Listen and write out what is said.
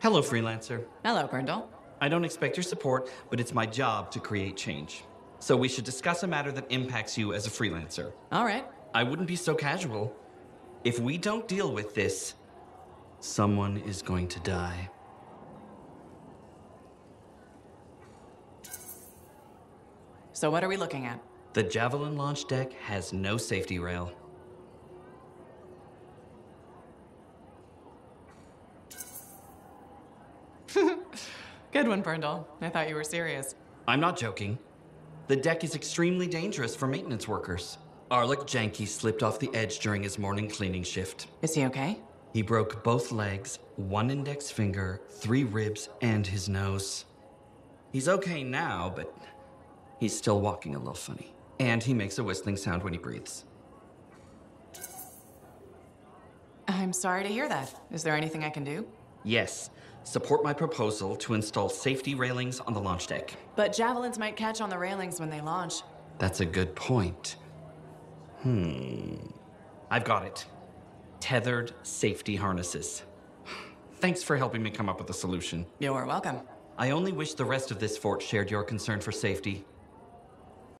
Hello, freelancer. Hello, Pirndel. I don't expect your support, but it's my job to create change. So we should discuss a matter that impacts you as a freelancer. All right. I wouldn't be so casual. If we don't deal with this, someone is going to die. So what are we looking at? The Javelin launch deck has no safety rail. Good one, Pirndel. I thought you were serious. I'm not joking. The deck is extremely dangerous for maintenance workers. Arlik Janky slipped off the edge during his morning cleaning shift. Is he okay? He broke both legs, one index finger, three ribs, and his nose. He's okay now, but he's still walking a little funny. And he makes a whistling sound when he breathes. I'm sorry to hear that. Is there anything I can do? Yes, support my proposal to install safety railings on the launch deck. But javelins might catch on the railings when they launch. That's a good point. Hmm. I've got it. Tethered safety harnesses. Thanks for helping me come up with a solution. You're welcome. I only wish the rest of this fort shared your concern for safety.